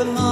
the moon.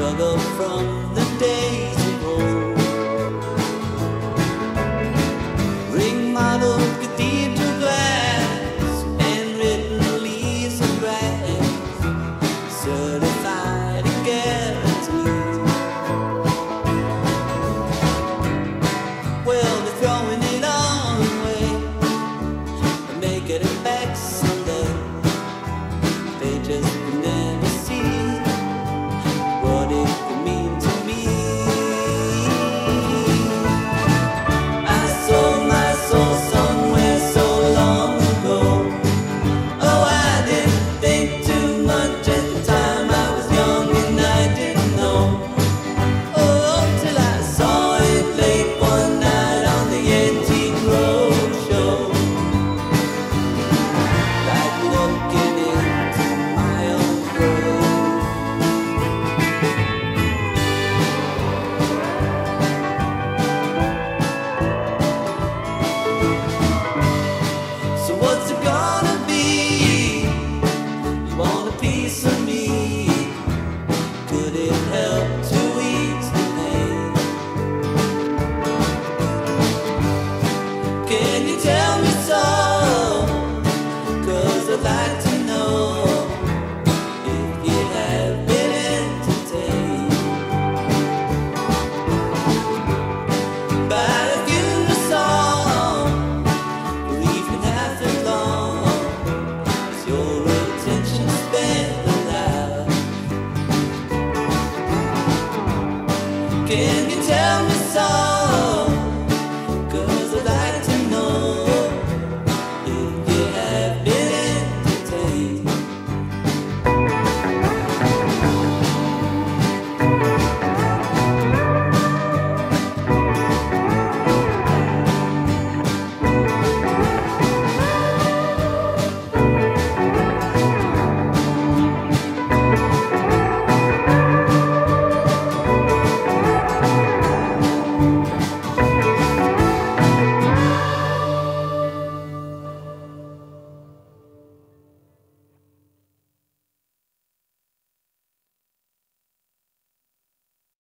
Struggle from the days of old. Ring modeled cathedral glass and written leaves of grass, certified a guarantee. Well, they're throwing it all away, Make it a Can you tell me so? I'd like to know if you have been entertained even after long your attention. Can you tell me so?